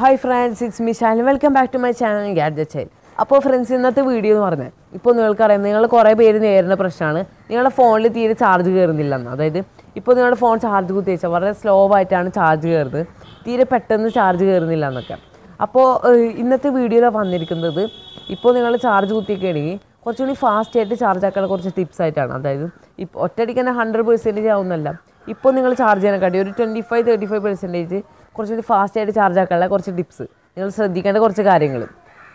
Hi friends it's Mishan welcome back to my channel gadget ചൈൽ അപ്പോൾ friends ഇന്നത്തെ video എന്ന് പറഞ്ഞാൽ ഇപ്പോൾ നിങ്ങൾക്കറിയാം നിങ്ങൾ കുറേ പേര് നേരിടുന്ന പ്രശ്നമാണ്. നിങ്ങളുടെ ഫോണിൽ തീരെ ചാർജ് കയറുന്നില്ല എന്ന് അതായത് ഇപ്പോൾ നിങ്ങളുടെ ഫോൺ ചാർജ് കുത്തി വെച്ചാൽ വളരെ സ്ലോ ആയിട്ടാണ് ചാർജ് കയറുന്നത് തീരെ പെട്ടെന്ന് ചാർജ് കയറുന്നില്ല എന്നൊക്കെ അപ്പോൾ ഇന്നത്തെ വീഡിയോയിൽ വന്നിരിക്കുന്നത് ഇപ്പോൾ നിങ്ങൾ ചാർജ് കുത്തിയൊക്കെയാണെങ്കിൽ കുറച്ചുകൂടി ഫാസ്റ്റ് ആയിട്ട് ചാർജ് ആക്കാൻ കുറച്ച് ടിപ്സ് ആയിട്ടാണ്. അതായത് ഇപ്പോൾ ഒറ്റയടിക്ക് തന്നെ ഹൺഡ്രഡ് പെർസെന്റേജ് ആവുന്നല്ല ഇപ്പോൾ നിങ്ങൾ ചാർജ് ചെയ്യാനെക്കാട്ടി ഒരു twenty five thirty five percentage കുറച്ചുകൂടി ഫാസ്റ്റായിട്ട് ചാർജ് ആക്കാനുള്ള കുറച്ച് ടിപ്സ് നിങ്ങൾ ശ്രദ്ധിക്കേണ്ട കുറച്ച് കാര്യങ്ങൾ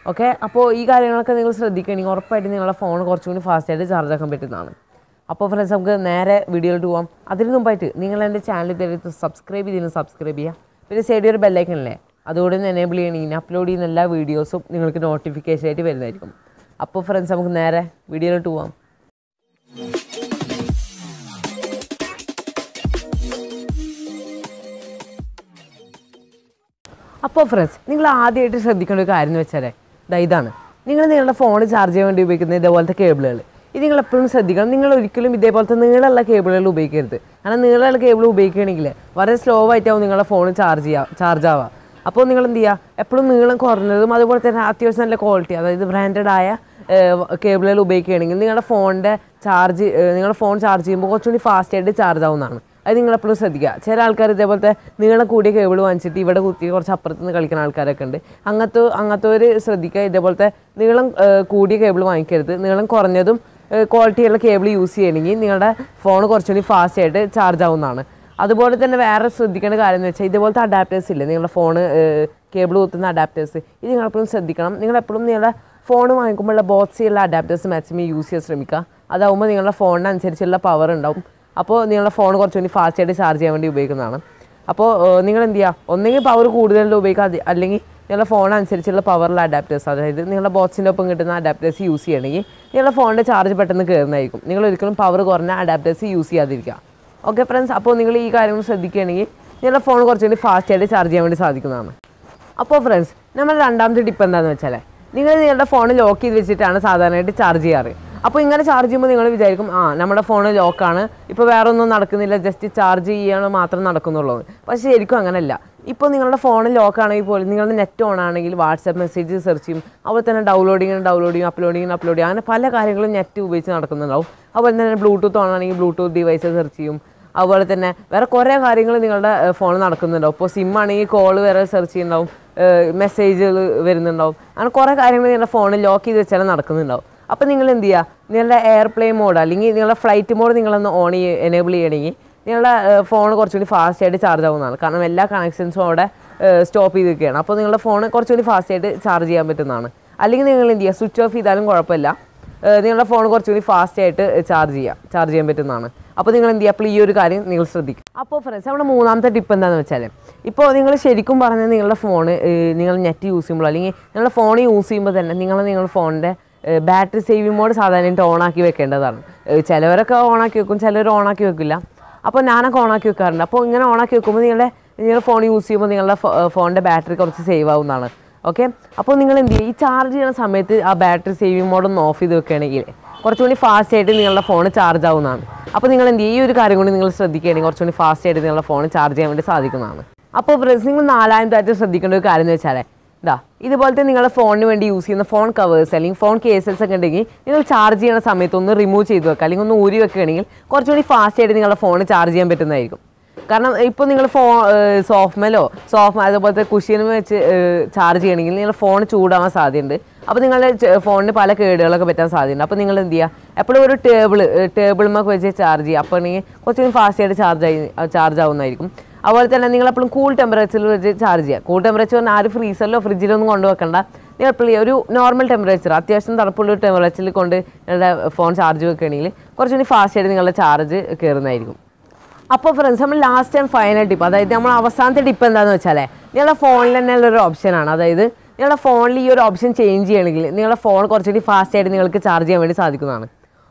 ഓക്കെ അപ്പോൾ ഈ കാര്യങ്ങളൊക്കെ നിങ്ങൾ ശ്രദ്ധിക്കുകയാണെങ്കിൽ ഉറപ്പായിട്ട് നിങ്ങളുടെ ഫോൺ കുറച്ചുകൂടി ഫാസ്റ്റായിട്ട് ചാർജ് ആക്കാൻ പറ്റുന്നതാണ്. അപ്പോൾ ഫ്രണ്ട്സ് നമുക്ക് നേരെ വീഡിയോയിലോട്ട് പോകാം അതിന് മുമ്പായിട്ട് നിങ്ങൾ എന്റെ ചാനൽ ഇതുവരെ സബ്സ്ക്രൈബ് ചെയ്തിരുന്നു സബ്സ്ക്രൈബ് ചെയ്യുക പിന്നെ സൈഡിൽ ഒരു ബെല്ലൈക്കൺ അല്ലേ അതുകൂടെ ഒന്ന് എനേബിൾ ചെയ്യണമെങ്കിൽ അപ്ലോഡ് ചെയ്യുന്ന എല്ലാ വീഡിയോസും നിങ്ങൾക്ക് നോട്ടിഫിക്കേഷൻ ആയിട്ട് വരുന്നതായിരിക്കും. അപ്പോൾ ഫ്രണ്ട്സ് നമുക്ക് നേരെ വീഡിയോയിലോട്ട് പോകാം അപ്പോൾ ഫ്രണ്ട്സ് നിങ്ങൾ ആദ്യമായിട്ട് ശ്രദ്ധിക്കേണ്ട ഒരു കാര്യം എന്ന് വെച്ചാൽ ഇതാണ്. നിങ്ങൾ നിങ്ങളുടെ ഫോൺ ചാർജ് ചെയ്യാൻ വേണ്ടി ഉപയോഗിക്കുന്ന ഇതേപോലത്തെ കേബിളുകൾ ഇത് നിങ്ങൾ എപ്പോഴും ശ്രദ്ധിക്കണം. നിങ്ങൾ ഒരിക്കലും ഇതേപോലത്തെ നീളമുള്ള കേബിളുകൾ ഉപയോഗിക്കരുത്. കാരണം നീളമുള്ള കേബിൾ ഉപയോഗിക്കുകയാണെങ്കിൽ വളരെ സ്ലോ ആയിട്ടാവും നിങ്ങളുടെ ഫോൺ ചാർജ് ചെയ്യുക ചാർജ് ആവുക. അപ്പോൾ നിങ്ങൾ എന്ത് ചെയ്യുക? എപ്പോഴും നീളം കുറഞ്ഞതും അതുപോലെ തന്നെ അത്യാവശ്യം നല്ല ക്വാളിറ്റി അതായത് ബ്രാൻഡഡ് ആയ കേബിളുകൾ ഉപയോഗിക്കുകയാണെങ്കിൽ നിങ്ങളുടെ ഫോണിന്റെ ചാർജ് നിങ്ങളുടെ ഫോൺ ചാർജ് ചെയ്യുമ്പോൾ കുറച്ചുകൂടി ഫാസ്റ്റായിട്ട് ചാർജ് ആവുന്നതാണ്. അത് നിങ്ങളെപ്പോഴും ശ്രദ്ധിക്കുക. ചില ആൾക്കാർ ഇതേപോലത്തെ നീളം കൂടിയ കേബിൾ വാങ്ങിച്ചിട്ട് ഇവിടെ കുത്തി കുറച്ച് അപ്പുറത്ത് നിന്ന് കളിക്കുന്ന ആൾക്കാരൊക്കെ ഉണ്ട്. അങ്ങനത്തെ അങ്ങനത്തവർ ശ്രദ്ധിക്കുക. ഇതേപോലത്തെ നീളം കൂടിയ കേബിൾ വാങ്ങിക്കരുത്. നീളം കുറഞ്ഞതും ക്വാളിറ്റിയുള്ള കേബിൾ യൂസ് ചെയ്യണമെങ്കിൽ നിങ്ങളുടെ ഫോൺ കുറച്ചുകൂടി ഫാസ്റ്റ് ആയിട്ട് ചാർജ് ആവുന്നതാണ്. അതുപോലെ തന്നെ വേറെ ശ്രദ്ധിക്കേണ്ട കാര്യം എന്ന് വെച്ചാൽ ഇതുപോലത്തെ അഡാപ്റ്റേഴ്സ് ഇല്ലേ? നിങ്ങളുടെ ഫോൺ കേബിൾ കുത്തുന്ന അഡാപ്റ്റേഴ്സ് ഇത് നിങ്ങളെപ്പോഴും ശ്രദ്ധിക്കണം. നിങ്ങളെപ്പോഴും നിങ്ങളുടെ ഫോൺ വാങ്ങിക്കുമ്പോഴുള്ള ബോക്സിയുള്ള അഡാപ്റ്റേഴ്സ് മാക്സിമം യൂസ് ചെയ്യാൻ ശ്രമിക്കുക. അതാവുമ്പോൾ നിങ്ങളുടെ ഫോണിനനുസരിച്ചുള്ള പവർ ഉണ്ടാവും. അപ്പോൾ നിങ്ങളുടെ ഫോൺ കുറച്ചുകൂടി ഫാസ്റ്റായിട്ട് ചാർജ് ചെയ്യാൻ വേണ്ടി ഉപയോഗിക്കുന്നതാണ്. അപ്പോൾ നിങ്ങൾ എന്ത് ചെയ്യുക ഒന്നെങ്കിൽ പവർ കൂടുതലുള്ള ഉപയോഗിക്കുക അല്ലെങ്കിൽ നിങ്ങളുടെ ഫോൺ അനുസരിച്ചുള്ള പവറുള്ള അഡാപ്റ്റേഴ്സ് അതായത് നിങ്ങളുടെ ബോക്സിന്റെ ഒപ്പം കിട്ടുന്ന അഡാപ്റ്റേഴ്സ് യൂസ് ചെയ്യണമെങ്കിൽ നിങ്ങളുടെ ഫോണിന്റെ ചാർജ് പെട്ടെന്ന് കയറുന്നതായിരിക്കും. നിങ്ങൾ ഒരിക്കലും പവർ കുറഞ്ഞ അഡാപ്റ്റേഴ്സ് യൂസ് ചെയ്യാതിരിക്കുക. ഓക്കെ ഫ്രണ്ട്സ് അപ്പോൾ നിങ്ങൾ ഈ കാര്യങ്ങൾ ശ്രദ്ധിക്കുകയാണെങ്കിൽ നിങ്ങളുടെ ഫോൺ കുറച്ചുകൂടി ഫാസ്റ്റായിട്ട് ചാർജ് ചെയ്യാൻ വേണ്ടി സാധിക്കുന്നതാണ്. അപ്പോൾ ഫ്രണ്ട്സ് നമ്മുടെ രണ്ടാമത്തെ ടിപ്പ് എന്താണെന്ന് വെച്ചാൽ നിങ്ങൾ നിങ്ങളുടെ ഫോൺ ലോക്ക് ചെയ്ത് വെച്ചിട്ടാണ് സാധാരണയായിട്ട് ചാർജ് ചെയ്യാറ്. അപ്പോൾ ഇങ്ങനെ ചാർജ് ചെയ്യുമ്പോൾ നിങ്ങൾ വിചാരിക്കും ആ നമ്മുടെ ഫോൺ ലോക്കാണ് ഇപ്പോൾ വേറെ ഒന്നും നടക്കുന്നില്ല ജസ്റ്റ് ചാർജ് ചെയ്യുകയാണ് മാത്രം നടക്കുന്നുള്ളൂ. പക്ഷേ ശരിക്കും അങ്ങനെയല്ല ഇപ്പോൾ നിങ്ങളുടെ ഫോൺ ലോക്ക് ആണെങ്കിൽ പോലും നിങ്ങളുടെ നെറ്റ് ഓൺ ആണെങ്കിൽ വാട്സാപ്പ് മെസ്സേജ് സെർച്ച് ചെയ്യും. അതുപോലെ തന്നെ ഡൗൺലോഡിങ് ഡൗൺലോഡ് ചെയ്യും അപ്ലോഡ് ചെയ്യും അപ്ലോഡ് ചെയ്യും അങ്ങനെ പല കാര്യങ്ങളും നെറ്റ് ഉപയോഗിച്ച് നടക്കുന്നുണ്ടാവും. അതുപോലെ തന്നെ ബ്ലൂടൂത്ത് ഓൺ ആണെങ്കിൽ ബ്ലൂടൂത്ത് ഡിവൈസ് സെർച്ച് ചെയ്യും. അതുപോലെ തന്നെ വേറെ കുറേ കാര്യങ്ങൾ നിങ്ങളുടെ ഫോണിൽ നടക്കുന്നുണ്ടാവും. ഇപ്പോൾ സിം ആണെങ്കിൽ കോൾ വേറെ സെർച്ച് ചെയ്യുന്നുണ്ടാവും മെസ്സേജുകൾ വരുന്നുണ്ടാവും. അങ്ങനെ കുറേ കാര്യങ്ങൾ നിങ്ങളുടെ ഫോണിൽ ലോക്ക് ചെയ്ത് വെച്ചാൽ നടക്കുന്നുണ്ടാവും. അപ്പോൾ നിങ്ങൾ എന്ത് ചെയ്യുക നിങ്ങളുടെ എയർപ്ലെയിൻ മോഡ് അല്ലെങ്കിൽ നിങ്ങളുടെ ഫ്ലൈറ്റ് മോഡ് നിങ്ങളൊന്ന് ഓൺ ചെയ്യ എനേബിൾ ചെയ്യണമെങ്കിൽ നിങ്ങളുടെ ഫോൺ കുറച്ചുകൂടി ഫാസ്റ്റ് ആയിട്ട് ചാർജ് ആവുന്നതാണ്. കാരണം എല്ലാ കണക്ഷൻസും അവിടെ സ്റ്റോപ്പ് ചെയ്ത് വെക്കുകയാണ് അപ്പോൾ നിങ്ങളുടെ ഫോൺ കുറച്ചുകൂടി ഫാസ്റ്റ് ആയിട്ട് ചാർജ് ചെയ്യാൻ പറ്റുന്നതാണ്. അല്ലെങ്കിൽ നിങ്ങൾ എന്ത് ചെയ്യുക സ്വിച്ച് ഓഫ് ചെയ്താലും കുഴപ്പമില്ല. നിങ്ങളുടെ ഫോൺ കുറച്ചുകൂടി ഫാസ്റ്റ് ആയിട്ട് ചാർജ് ചെയ്യാം ചാർജ് ചെയ്യാൻ പറ്റുന്നതാണ്. അപ്പോൾ നിങ്ങൾ എന്ത് ചെയ്യുക അപ്പോൾ ഈ ഒരു കാര്യം നിങ്ങൾ ശ്രദ്ധിക്കും. അപ്പോൾ ഫ്രണ്ട്സ് നമ്മുടെ മൂന്നാമത്തെ ടിപ്പ് എന്താണെന്ന് വെച്ചാൽ ഇപ്പോൾ നിങ്ങൾ ശരിക്കും പറഞ്ഞാൽ നിങ്ങളുടെ ഫോൺ നിങ്ങൾ നെറ്റ് യൂസ് ചെയ്യുമ്പോൾ അല്ലെങ്കിൽ നിങ്ങളുടെ ഫോൺ യൂസ് ചെയ്യുമ്പോൾ തന്നെ നിങ്ങൾ നിങ്ങളുടെ ഫോണിന്റെ ബാറ്ററി സേവിംഗ് മോഡ് സാധാരണയായിട്ട് ഓണാക്കി വെക്കേണ്ടതാണ്. ചിലവരൊക്കെ ഓണാക്കി വെക്കും ചിലർ ഓണാക്കി വെക്കില്ല. അപ്പോൾ ഞാനൊക്കെ ഓണാക്കി വെക്കാറുണ്ട്. അപ്പോൾ ഇങ്ങനെ ഓണാക്കി വെക്കുമ്പോൾ നിങ്ങളുടെ നിങ്ങളുടെ ഫോൺ യൂസ് ചെയ്യുമ്പോൾ നിങ്ങളുടെ ഫോണിന്റെ ബാറ്ററി കുറച്ച് സേവ് ആവുന്നതാണ്. ഓക്കെ അപ്പോൾ നിങ്ങൾ എന്ത് ചെയ്യുക ഈ ചാർജ് ചെയ്യുന്ന സമയത്ത് ആ ബാറ്ററി സേവിംഗ് മോഡ് ഒന്ന് ഓഫ് ചെയ്ത് വെക്കുകയാണെങ്കിൽ കുറച്ചുകൂടി ഫാസ്റ്റ് ആയിട്ട് നിങ്ങളുടെ ഫോൺ ചാർജ് ആവുന്നതാണ്. അപ്പോൾ നിങ്ങൾ എന്ത് ചെയ്യും? ഈ ഒരു കാര്യം കൂടി നിങ്ങൾ ശ്രദ്ധിക്കുകയാണെങ്കിൽ കുറച്ചുകൂടി ഫാസ്റ്റ് ആയിട്ട് നിങ്ങളുടെ ഫോൺ ചാർജ് ചെയ്യാൻ വേണ്ടി സാധിക്കുന്നതാണ്. അപ്പോൾ നിങ്ങൾ നാലാമതായിട്ട് ശ്രദ്ധിക്കേണ്ട ഒരു കാര്യം എന്ന് വെച്ചാൽ ഇതാ ഇതുപോലത്തെ നിങ്ങളുടെ ഫോണിന് വേണ്ടി യൂസ് ചെയ്യുന്ന ഫോൺ കവേഴ്സ് അല്ലെങ്കിൽ ഫോൺ കേസസ് ഒക്കെ ഉണ്ടെങ്കിൽ നിങ്ങൾ ചാർജ് ചെയ്യുന്ന സമയത്ത് ഒന്ന് റിമൂവ് ചെയ്ത് വെക്കുക. അല്ലെങ്കിൽ ഒന്ന് ഊരി വെക്കുകയാണെങ്കിൽ കുറച്ചുകൂടി ഫാസ്റ്റ് ആയിട്ട് നിങ്ങളുടെ ഫോൺ ചാർജ് ചെയ്യാൻ പറ്റുന്നതായിരിക്കും. കാരണം ഇപ്പോൾ നിങ്ങൾ ഫോ സോഫ്റ്റ്മെലോ സോഫ് അതുപോലത്തെ കുഷ്യനും വെച്ച് ചാർജ് ചെയ്യണമെങ്കിൽ നിങ്ങളുടെ ഫോൺ ചൂടാവാൻ സാധ്യതയുണ്ട്. അപ്പോൾ നിങ്ങളുടെ ഫോണിന് പല കേടുകളൊക്കെ പറ്റാൻ സാധ്യതയുണ്ട്. അപ്പോൾ നിങ്ങൾ എന്ത് ചെയ്യുക? എപ്പോഴും ഒരു ടേബിൾ ടേബിൾമൊക്കെ വെച്ച് ചാർജ് ചെയ്യുക. അപ്പോൾ ആണെങ്കിൽ കുറച്ചുകൂടി ഫാസ്റ്റായിട്ട് ചാർജ് ആയി ചാർജ് ആവുന്നതായിരിക്കും. അതുപോലെ തന്നെ നിങ്ങൾ എപ്പോഴും കൂൾ ടെമ്പറേച്ചറിൽ വെച്ച് ചാർജ് ചെയ്യുക കൂൾ ടെമ്പറേച്ചർ പറഞ്ഞാൽ ആരും ഫ്രീസറിലോ ഫ്രിഡ്ജിലോ ഒന്നും കൊണ്ടുവെക്കണ്ട നിങ്ങൾ എപ്പോഴും ഒരു നോർമൽ ടെമ്പറേച്ചർ അത്യാവശ്യം തണുപ്പുള്ള ടെമ്പറേച്ചറിൽ കൊണ്ട് നിങ്ങളുടെ ഫോൺ ചാർജ് വെക്കുകയാണെങ്കിൽ കുറച്ചുകൂടി ഫാസ്റ്റായിട്ട് നിങ്ങളുടെ ചാർജ് കയറുന്നതായിരിക്കും അപ്പോൾ ഫ്രണ്ട്സ് നമ്മൾ ലാസ്റ്റ് ആൻഡ് ഫൈനൽ ടിപ്പ് അതായത് നമ്മൾ അവസാനത്തെ ടിപ്പ് എന്താണെന്ന് വെച്ചാൽ നിങ്ങളുടെ ഫോണിൽ തന്നെ ഉള്ളൊരു ഓപ്ഷനാണ് അതായത് നിങ്ങളുടെ ഫോണിൽ ഈ ഒരു ഓപ്ഷൻ ചേഞ്ച് ചെയ്യണമെങ്കിൽ നിങ്ങളുടെ ഫോൺ കുറച്ചുകൂടി ഫാസ്റ്റായിട്ട് നിങ്ങൾക്ക് ചാർജ് ചെയ്യാൻ വേണ്ടി സാധിക്കുന്നതാണ്.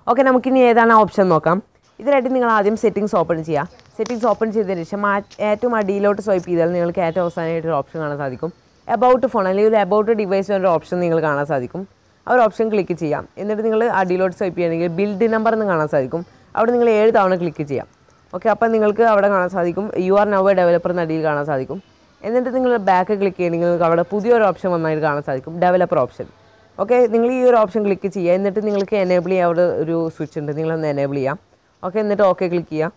ഓക്കെ നമുക്കിനി ഏതാണ് ഓപ്ഷൻ നോക്കാം? ഇതിനായിട്ട് നിങ്ങൾ ആദ്യം സെറ്റിങ്സ് ഓപ്പൺ ചെയ്യുക സെറ്റിങ്സ് ഓപ്പൺ ചെയ്തതിന് ശേഷം ഏറ്റവും അടിയിലോട്ട് സ്വൈപ്പ് ചെയ്താൽ നിങ്ങൾക്ക് ഏറ്റവും അവസാനമായിട്ട് ഒരു ഓപ്ഷൻ കാണാൻ സാധിക്കും. എബൌട്ട് ഫോൺ അല്ലെങ്കിൽ ഒരു എബൌട്ട് ഡിവൈസ് ഒരു ഓപ്ഷൻ നിങ്ങൾ കാണാൻ സാധിക്കും. ആ ഒരു ഓപ്ഷൻ ക്ലിക്ക് ചെയ്യാം. എന്നിട്ട് നിങ്ങൾ അടിയിലോട്ട് സ്വൈപ്പ് ചെയ്യുകയാണെങ്കിൽ ബിൽഡ് നമ്പർ എന്ന് കാണാൻ സാധിക്കും. അവിടെ നിങ്ങൾ ഏഴ് തവണ ക്ലിക്ക് ചെയ്യാം. ഓക്കെ അപ്പോൾ നിങ്ങൾക്ക് അവിടെ കാണാൻ സാധിക്കും. യു ആർ നവ് ഡെവലപ്പർ എന്ന അടിയിൽ കാണാൻ സാധിക്കും. എന്നിട്ട് നിങ്ങൾ ബാക്ക് ക്ലിക്ക് ചെയ്യണമെങ്കിൽ നിങ്ങൾക്ക് അവിടെ പുതിയൊരു ഓപ്ഷൻ വന്നായിട്ട് കാണാൻ സാധിക്കും. ഡെവലപ്പർ ഓപ്ഷൻ ഓക്കെ നിങ്ങൾ ഈ ഒരു ഓപ്ഷൻ ക്ലിക്ക് ചെയ്യുക. എന്നിട്ട് നിങ്ങൾക്ക് എനേബിൾ ചെയ്യാൻ അവിടെ ഒരു സ്വിച്ച് ഉണ്ട്. നിങ്ങളൊന്ന് എനേബിൾ ചെയ്യാം. ഓക്കെ എന്നിട്ട് ഓക്കെ ക്ലിക്ക് ചെയ്യാം.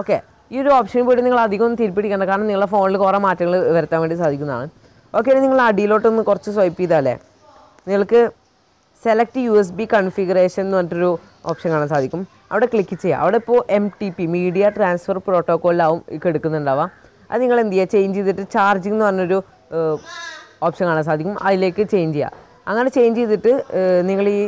ഓക്കെ ഈ ഒരു ഓപ്ഷൻ പോയിട്ട് നിങ്ങൾ അധികം ഒന്നും തിരിപ്പിടിക്കേണ്ട. കാരണം നിങ്ങളുടെ ഫോണിൽ കുറേ മാറ്റങ്ങൾ വരുത്താൻ വേണ്ടി സാധിക്കുന്നതാണ്. ഓക്കെ ഇനി നിങ്ങൾ അടിയിലോട്ടൊന്ന് കുറച്ച് സ്വൈപ്പ് ചെയ്താലേ നിങ്ങൾക്ക് select U S B configuration എന്ന് പറഞ്ഞിട്ടൊരു ഓപ്ഷൻ കാണാൻ സാധിക്കും. അവിടെ ക്ലിക്ക് ചെയ്യുക അവിടെ ഇപ്പോൾ M T P media transfer പ്രോട്ടോക്കോളിലാവും എടുക്കുന്നുണ്ടാവുക. അത് നിങ്ങൾ എന്ത് ചെയ്യുക? ചേഞ്ച് ചെയ്തിട്ട് ചാർജിങ് എന്ന് പറഞ്ഞൊരു ഓപ്ഷൻ കാണാൻ സാധിക്കും. അതിലേക്ക് ചേഞ്ച് ചെയ്യുക. അങ്ങനെ ചേഞ്ച് ചെയ്തിട്ട് നിങ്ങൾ ഈ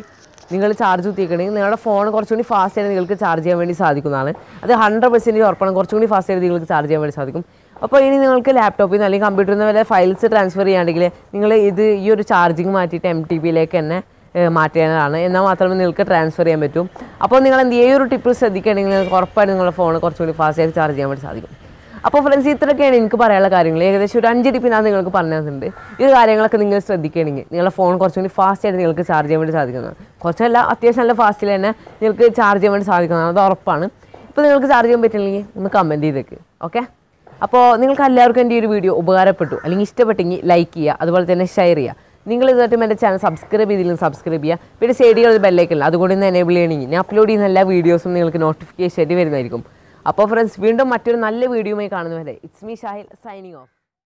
നിങ്ങൾ ചാർജ് കുത്തിക്കണമെങ്കിൽ നിങ്ങളുടെ ഫോൺ കുറച്ചുകൂടി ഫാസ്റ്റ് ആയിട്ട് നിങ്ങൾക്ക് ചാർജ് ചെയ്യാൻ വേണ്ടി സാധിക്കുന്നതാണ് അത് ഹൺഡ്രഡ് പെർസെന്റ് ഉറപ്പാണ്. കുറച്ചുകൂടി ഫാസ്റ്റ് ആയിട്ട് നിങ്ങൾക്ക് ചാർജ് ചെയ്യാൻ വേണ്ടി സാധിക്കും. അപ്പോൾ ഇനി നിങ്ങൾക്ക് ലാപ്ടോപ്പിൽ നിന്ന് അല്ലെങ്കിൽ കമ്പ്യൂട്ടറിൽ നിന്ന് വരെ ഫയൽസ് ട്രാൻസ്ഫർ ചെയ്യുകയാണെങ്കിൽ നിങ്ങൾ ഇത് ഈ ഒരു ചാർജിങ് മാറ്റിയിട്ട് എം ടി ബിയിലേക്ക് തന്നെ മാറ്റേണ്ടതാണ്. എന്നാൽ മാത്രമേ നിങ്ങൾക്ക് ട്രാൻസ്ഫർ ചെയ്യാൻ പറ്റൂ. അപ്പോൾ നിങ്ങൾ എന്ത് ഈ ഒരു ടിപ്പ് ശ്രദ്ധിക്കുകയാണെങ്കിൽ നിങ്ങൾക്ക് ഉറപ്പായിട്ട് നിങ്ങളുടെ ഫോൺ കുറച്ചുകൂടി ഫാസ്റ്റ് ആയിട്ട് ചാർജ് ചെയ്യാൻ വേണ്ടി സാധിക്കും. അപ്പോൾ ഫ്രണ്ട്സ് ഇത്രയൊക്കെയാണ് എനിക്ക് പറയാനുള്ള കാര്യങ്ങൾ. ഏകദേശം ഒരു അഞ്ച് ഞാൻ നിങ്ങൾക്ക് പറഞ്ഞു തന്നിട്ടുണ്ട്. ഈ കാര്യങ്ങളൊക്കെ നിങ്ങൾ ശ്രദ്ധിക്കുകയാണെങ്കിൽ നിങ്ങളുടെ ഫോൺ കുറച്ചും കൂടി ഫാസ്റ്റ് ആയിട്ട് നിങ്ങൾക്ക് ചാർജ് ചെയ്യാൻ വേണ്ടി സാധിക്കുന്നതാണ്. കുറച്ചല്ല അത്യാവശ്യം നല്ല ഫാസ്റ്റിൽ തന്നെ നിങ്ങൾക്ക് ചാർജ് ചെയ്യാൻ വേണ്ടി സാധിക്കുന്നതാണ്. അത് ഉറപ്പാണ്. ഇപ്പോൾ നിങ്ങൾക്ക് ചാർജ് ചെയ്യാൻ പറ്റില്ലെങ്കിൽ ഒന്ന് കമന്റ് ചെയ്തേക്ക്. ഓക്കെ അപ്പോൾ നിങ്ങൾക്ക് എല്ലാവർക്കും എന്റെ ഈ ഒരു വീഡിയോ ഉപകാരപ്പെട്ടു. അല്ലെങ്കിൽ ഇഷ്ടപ്പെട്ടെങ്കിൽ ലൈക്ക് ചെയ്യുക. അതുപോലെ തന്നെ ഷെയർ ചെയ്യുക. നിങ്ങൾ ഇതായിട്ടും എന്റെ ചാനൽ സബ്സ്ക്രൈബ് ചെയ്തില്ലെങ്കിൽ സബ്സ്ക്രൈബ് ചെയ്യുക. പിന്നെ ഒരു ബെല്ലൈക്കല്ല അതുകൊണ്ട് ഇന്ന് എനേബിൾ ചെയ്യണമെങ്കിൽ ഞാൻ അപ്ലോഡ് ചെയ്യുന്ന എല്ലാ വീഡിയോസും നിങ്ങൾക്ക് നോട്ടിഫിക്കേഷൻ ആയിട്ട് വരുന്നതായിരിക്കും. അപ്പോൾ ഫ്രണ്ട്സ് വീണ്ടും മറ്റൊരു നല്ല വീഡിയോയുമായി കാണുന്നവരെ. It's me Shahil signing off